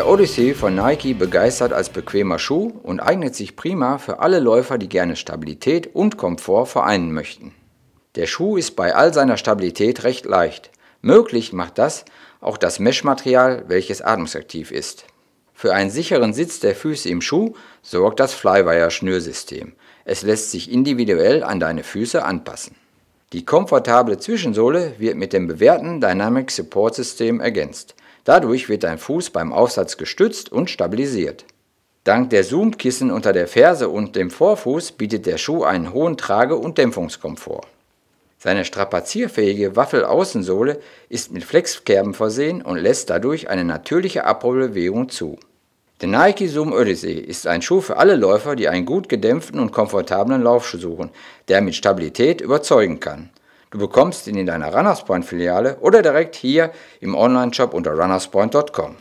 Der Odyssey von Nike begeistert als bequemer Schuh und eignet sich prima für alle Läufer, die gerne Stabilität und Komfort vereinen möchten. Der Schuh ist bei all seiner Stabilität recht leicht. Möglich macht das auch das Meshmaterial, welches atmungsaktiv ist. Für einen sicheren Sitz der Füße im Schuh sorgt das Flywire-Schnürsystem. Es lässt sich individuell an deine Füße anpassen. Die komfortable Zwischensohle wird mit dem bewährten Dynamic Support System ergänzt. Dadurch wird dein Fuß beim Aufsatz gestützt und stabilisiert. Dank der Zoom-Kissen unter der Ferse und dem Vorfuß bietet der Schuh einen hohen Trage- und Dämpfungskomfort. Seine strapazierfähige Waffelaußensohle ist mit Flexkerben versehen und lässt dadurch eine natürliche Abrollbewegung zu. Der Nike Zoom Odyssey ist ein Schuh für alle Läufer, die einen gut gedämpften und komfortablen Laufschuh suchen, der mit Stabilität überzeugen kann. Du bekommst ihn in deiner Runners Point Filiale oder direkt hier im Onlineshop unter runnerspoint.com.